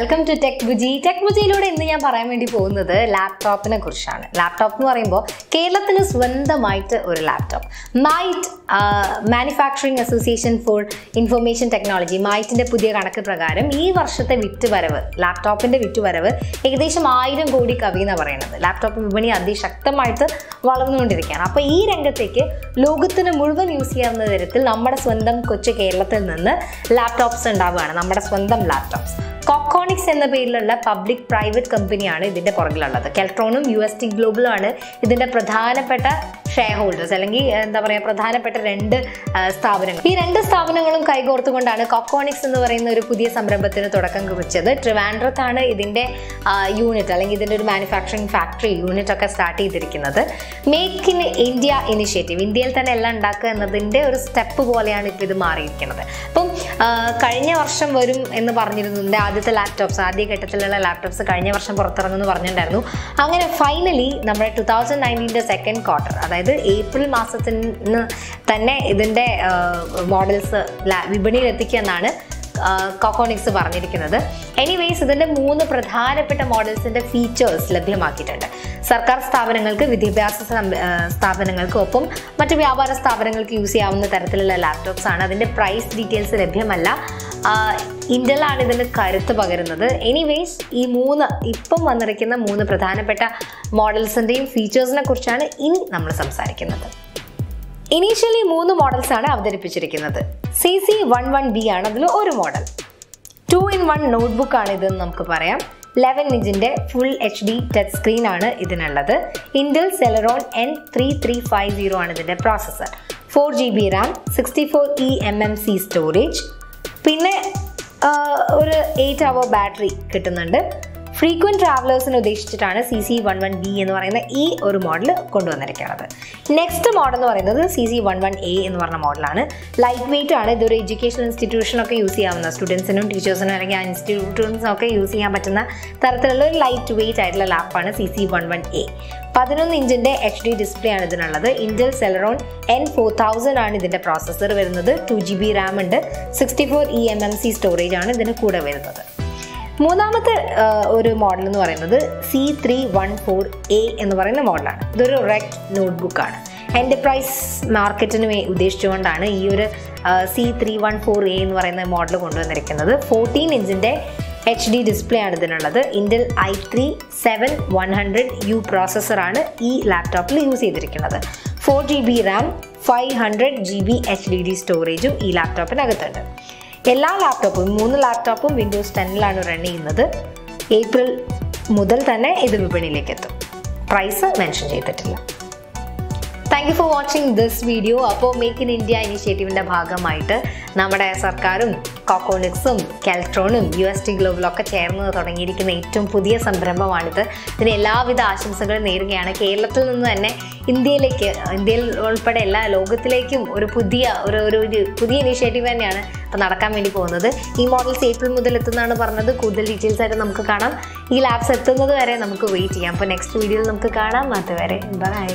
Welcome to tech Buji tech ബുജിയിലൂടെ ഇന്ന് ഞാൻ പറയാൻ വേണ്ടി പോകുന്നത് ലാപ്ടോപ്പിനെ കുറിച്ചാണ്. ലാപ്ടോപ്പ് എന്ന് പറയുമ്പോൾ കേരളത്തിന് സ്വന്തമായിട്ട് ഒരു laptop MAIT manufacturing association for information technology മൈറ്റിന്റെ പുതിയ കണക്ക് പ്രകാരം ഈ വർഷത്തെ വിറ്റുവരവ് ലാപ്ടോപ്പിന്റെ വിറ്റുവരവ് ഏകദേശം ആയിരം കോടി കവി എന്നാണ് പറയുന്നത്. ലാപ്ടോപ്പ് വിപണി അതിശക്തമായിട്ട് വളർന്നുകൊണ്ടിരിക്കുകയാണ്. അപ്പോൾ ഈ രംഗത്തേക്ക് ലോകത്തിന് മുഴുവൻ യൂസ് ചെയ്യാവുന്ന തരത്തിൽ നമ്മുടെ സ്വന്തം കൊച്ചു കേരളത്തിൽ നിന്ന് ലാപ്ടോപ്സ് ഉണ്ടാവുകയാണ്. നമ്മുടെ സ്വന്തം ലാപ്ടോപ്സ് കോക്കോണിക്സ് എന്ന പേരിലുള്ള പബ്ലിക് പ്രൈവറ്റ് കമ്പനിയാണ് ഇതിന്റെ പുറകിലുള്ളത്. കെൽട്രോണും യു എസ് ടി ഗ്ലോബലും ആണ് ഇതിന്റെ പ്രധാനപ്പെട്ട ഷെയർ ഹോൾഡേഴ്സ് അല്ലെങ്കിൽ എന്താ പറയുക പ്രധാനപ്പെട്ട രണ്ട് സ്ഥാപനങ്ങൾ. ഈ രണ്ട് സ്ഥാപനങ്ങളും കൈകോർത്തുകൊണ്ടാണ് കൊക്കോണിക്സ് എന്ന് പറയുന്ന ഒരു പുതിയ സംരംഭത്തിന് തുടക്കം കുറിച്ചത്. ട്രിവാൻഡ്രത്താണ് ഇതിന്റെ യൂണിറ്റ് അല്ലെങ്കിൽ ഇതിന്റെ ഒരു മാനുഫാക്ചറിങ് ഫാക്ടറി യൂണിറ്റ് ഒക്കെ സ്റ്റാർട്ട് ചെയ്തിരിക്കുന്നത്. മേക്ക് ഇൻ ഇന്ത്യ ഇനിഷ്യേറ്റീവ് ഇന്ത്യയിൽ തന്നെ എല്ലാം ഉണ്ടാക്കുക എന്നതിന്റെ ഒരു സ്റ്റെപ്പ് പോലെയാണ് ഇപ്പോൾ ഇത് മാറിയിരിക്കുന്നത്. അപ്പം കഴിഞ്ഞ വർഷം വരും എന്ന് പറഞ്ഞിരുന്നു എന്റെ ആദ്യത്തെ ലാപ്ടോപ്സ് ആദ്യ ഘട്ടത്തിലുള്ള ലാപ്ടോപ്സ് കഴിഞ്ഞ വർഷം പുറത്തിറങ്ങുമെന്ന് പറഞ്ഞിട്ടുണ്ടായിരുന്നു. അങ്ങനെ ഫൈനലി നമ്മുടെ ടു തൗസൻഡ് നയന്റീന്റെ സെക്കൻഡ് ക്വാർട്ടർ അതായത് ഏപ്രിൽ മാസത്തിൽ നിന്ന് തന്നെ ഇതിന്റെ മോഡൽസ് വിപണിയിൽ എത്തിക്കുമെന്നാണ് കോക്കോണിക്സ് പറഞ്ഞിരിക്കുന്നത്. എനിവേസ് ഇതിന്റെ മൂന്ന് പ്രധാനപ്പെട്ട മോഡൽസിന്റെ ഫീച്ചേഴ്സ് ലഭ്യമാക്കിയിട്ടുണ്ട്. സർക്കാർ സ്ഥാപനങ്ങൾക്ക് വിദ്യാഭ്യാസ സ്ഥാപനങ്ങൾക്ക് ഒപ്പം മറ്റ് വ്യാപാര സ്ഥാപനങ്ങൾക്ക് യൂസ് ചെയ്യാവുന്ന തരത്തിലുള്ള ലാപ്ടോപ്സ് ആണ്. അതിന്റെ പ്രൈസ് ഡീറ്റെയിൽസ് ലഭ്യമല്ല. ഇന്റലാണ് ഇതിന് കരുത്ത് പകരുന്നത്. എനിവേസ് ഈ മൂന്ന് ഇപ്പം വന്നിരിക്കുന്ന മൂന്ന് പ്രധാനപ്പെട്ട മോഡൽസിന്റെയും ഫീച്ചേഴ്സിനെ കുറിച്ചാണ് ഇനി നമ്മൾ സംസാരിക്കുന്നത്. ഇനീഷ്യലി മൂന്ന് മോഡൽസ് ആണ് അവതരിപ്പിച്ചിരിക്കുന്നത്. C C one one B ആണ് അതിൽ ഒരു model two in one notebook ആണ് ഇതെന്ന് നമുക്ക് പറയാം. Eleven ഇഞ്ചിന്റെ full H D touch screen ആണ് ഇതിനുള്ളത്. Intel Celeron N three three five zero ആണ് ഇതിന്റെ processor four G B RAM sixty four E M M C storage പിന്നെ ഒരു എയ്റ്റ് അവർ ബാറ്ററി കിട്ടുന്നുണ്ട്. ഫ്രീക്വന്റ് ട്രാവലേഴ്സിന് ഉദ്ദേശിച്ചിട്ടാണ് C C one one B എന്ന് പറയുന്ന ഈ ഒരു മോഡൽ കൊണ്ടുവന്നിരിക്കുന്നത്. നെക്സ്റ്റ് മോഡൽ എന്ന് പറയുന്നത് C C one one A എന്ന് പറഞ്ഞ മോഡലാണ് ലൈറ്റ് വെയിറ്റ് ആണ്. ഇതൊരു എഡ്യൂക്കേഷൻ ഇൻസ്റ്റിറ്റ്യൂഷനൊക്കെ യൂസ് ചെയ്യാവുന്ന സ്റ്റുഡൻസിനും ടീച്ചേഴ്സിനും അല്ലെങ്കിൽ ആ ഒക്കെ യൂസ് ചെയ്യാൻ പറ്റുന്ന തരത്തിലുള്ള ഒരു ലൈറ്റ് വെയിറ്റ് ആയിട്ടുള്ള ലാപ്പാണ് C C one one A പതിനൊന്ന് ഇഞ്ചിന്റെ എച്ച് ഡി ഡിസ്പ്ലേ ആണ് ഇതിനുള്ളത്. Intel Celeron N four thousand ആണ് ഇതിന്റെ പ്രോസസ്സർ വരുന്നത്. ടു ജി ബി റാം ഉണ്ട്. Sixty four E M M C storage ആണ് ഇതിന് കൂടെ വരുന്നത്. മൂന്നാമത്തെ ഒരു മോഡൽ എന്ന് പറയുന്നത് C three one four A എന്ന് പറയുന്ന മോഡലാണ് ഇതൊരു റെഡ് നോട്ട്ബുക്കാണ് എന്റർപ്രൈസ് മാർക്കറ്റിന് ഉദ്ദേശിച്ചുകൊണ്ടാണ് ഈ ഒരു C three one four A എന്ന് പറയുന്ന മോഡൽ കൊണ്ടുവന്നിരിക്കുന്നത്. ഫോർട്ടീൻ ഇഞ്ചിന്റെ എച്ച് ഡി ഡിസ്പ്ലേ ആണ് ഇതിനുള്ളത്. Intel I three seven one hundred U പ്രോസസ്സറാണ് ഈ ലാപ്ടോപ്പിൽ യൂസ് ചെയ്തിരിക്കുന്നത്. Four G B RAM five hundred G B H D D സ്റ്റോറേജും ഈ ലാപ്ടോപ്പിനകത്തുണ്ട് എല്ലാ ലാപ്ടോപ്പും മൂന്ന് ലാപ്ടോപ്പും വിൻഡോസ് ടെന്നിലാണ് റൺ ചെയ്യുന്നത്. ഏപ്രിൽ മുതൽ തന്നെ ഇത് വിപണിയിലേക്ക് എത്തും പ്രൈസ് മെൻഷൻ ചെയ്തിട്ടില്ല thank you for watching this video അപ്പോൾ മേക്ക് ഇൻ ഇന്ത്യ ഇനിഷ്യേറ്റീവിന്റെ ഭാഗമായിട്ട് നമ്മുടെ സർക്കാരും കോക്കോണിക്സും കെൽട്രോണും യു എസ് ടി ഗ്ലോബലും ഒക്കെ ചേർന്ന് തുടങ്ങിയിരിക്കുന്ന ഏറ്റവും പുതിയ സംരംഭമാണിത്. ഇതിന് എല്ലാവിധ ആശംസകളും നേരുകയാണ്. കേരളത്തിൽ നിന്ന് തന്നെ ഇന്ത്യയിലേക്ക് ഇന്ത്യയിൽ ഉൾപ്പെടെ എല്ലാ ലോകത്തിലേക്കും ഒരു പുതിയ ഒരു ഒരു ഒരു പുതിയ ഇനീഷ്യേറ്റീവ് തന്നെയാണ് ഇപ്പോൾ നടക്കാൻ വേണ്ടി പോകുന്നത്. ഈ മോഡൽസ് ഏപ്രിൽ മുതൽ എത്തുന്നതാണ് പറഞ്ഞത്. കൂടുതൽ ഡീറ്റെയിൽസ് ആയിട്ട് നമുക്ക് കാണാം. ഈ ലാബ്സ് എത്തുന്നത് വരെ നമുക്ക് വെയിറ്റ് ചെയ്യാം. അപ്പോൾ നെക്സ്റ്റ് വീഡിയോയിൽ നമുക്ക് കാണാം. അതുവരെ ബൈ